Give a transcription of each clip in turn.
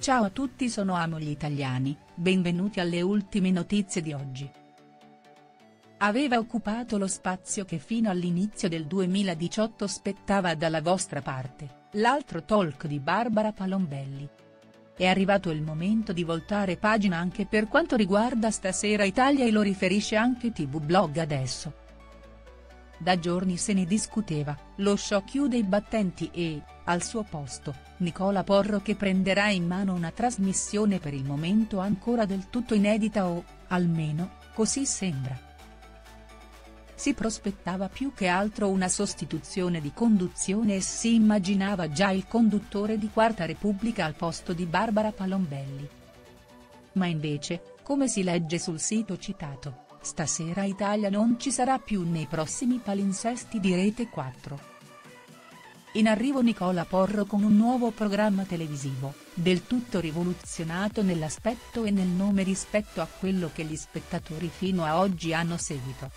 Ciao a tutti sono Amo gli italiani, benvenuti alle ultime notizie di oggi. Aveva occupato lo spazio che fino all'inizio del 2018 spettava dalla vostra parte, l'altro talk di Barbara Palombelli. È arrivato il momento di voltare pagina anche per quanto riguarda Stasera Italia e lo riferisce anche TV Blog adesso. Da giorni se ne discuteva, lo show chiude i battenti e, al suo posto, Nicola Porro che prenderà in mano una trasmissione per il momento ancora del tutto inedita o, almeno, così sembra si prospettava più che altro una sostituzione di conduzione e si immaginava già il conduttore di Quarta Repubblica al posto di Barbara Palombelli. Ma invece, come si legge sul sito citato, Stasera Italia non ci sarà più nei prossimi palinsesti di Rete 4. In arrivo Nicola Porro con un nuovo programma televisivo, del tutto rivoluzionato nell'aspetto e nel nome rispetto a quello che gli spettatori fino a oggi hanno seguito.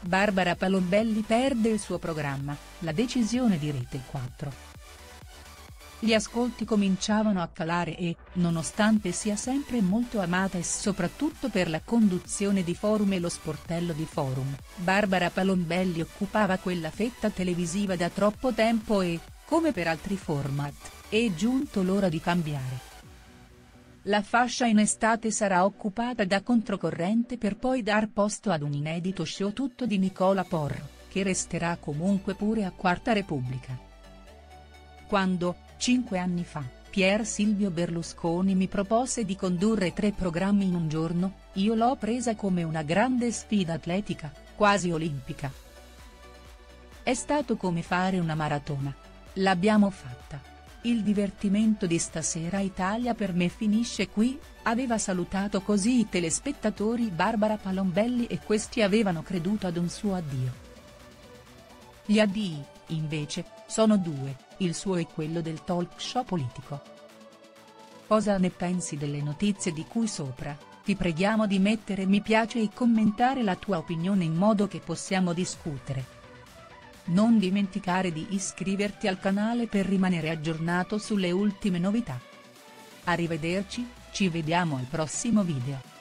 Barbara Palombelli perde il suo programma, la decisione di Rete 4. Gli ascolti cominciavano a calare e, nonostante sia sempre molto amata e soprattutto per la conduzione di Forum e lo sportello di Forum, Barbara Palombelli occupava quella fetta televisiva da troppo tempo e, come per altri format, è giunto l'ora di cambiare. La fascia in estate sarà occupata da Controcorrente per poi dar posto ad un inedito show tutto di Nicola Porro, che resterà comunque pure a Quarta Repubblica. Quando, cinque anni fa, Pier Silvio Berlusconi mi propose di condurre tre programmi in un giorno, io l'ho presa come una grande sfida atletica, quasi olimpica. È stato come fare una maratona. L'abbiamo fatta il divertimento di Stasera Italia per me finisce qui, aveva salutato così i telespettatori Barbara Palombelli e questi avevano creduto ad un suo addio. Gli addii, invece, sono due, il suo e quello del talk show politico. Cosa ne pensi delle notizie di cui sopra? Ti preghiamo di mettere mi piace e commentare la tua opinione in modo che possiamo discutere. Non dimenticare di iscriverti al canale per rimanere aggiornato sulle ultime novità. Arrivederci, ci vediamo al prossimo video.